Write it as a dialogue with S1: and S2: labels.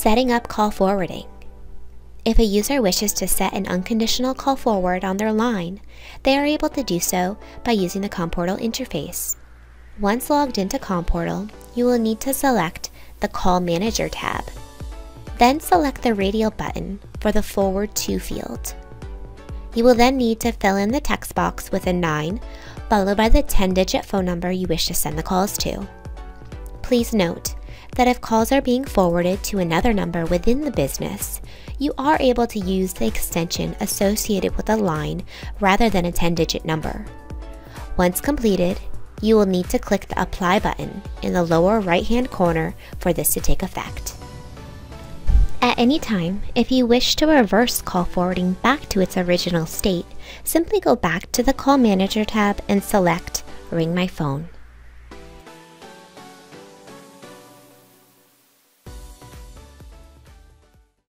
S1: Setting up call forwarding. If a user wishes to set an unconditional call forward on their line, they are able to do so by using the CommPortal interface. Once logged into CommPortal, you will need to select the Call Manager tab. Then select the radial button for the Forward To field. You will then need to fill in the text box with a 9, followed by the 10-digit phone number you wish to send the calls to. Please note that if calls are being forwarded to another number within the business, you are able to use the extension associated with a line rather than a 10-digit number. Once completed, you will need to click the Apply button in the lower right-hand corner for this to take effect. At any time, if you wish to reverse call forwarding back to its original state, simply go back to the Call Manager tab and select Ring My Phone.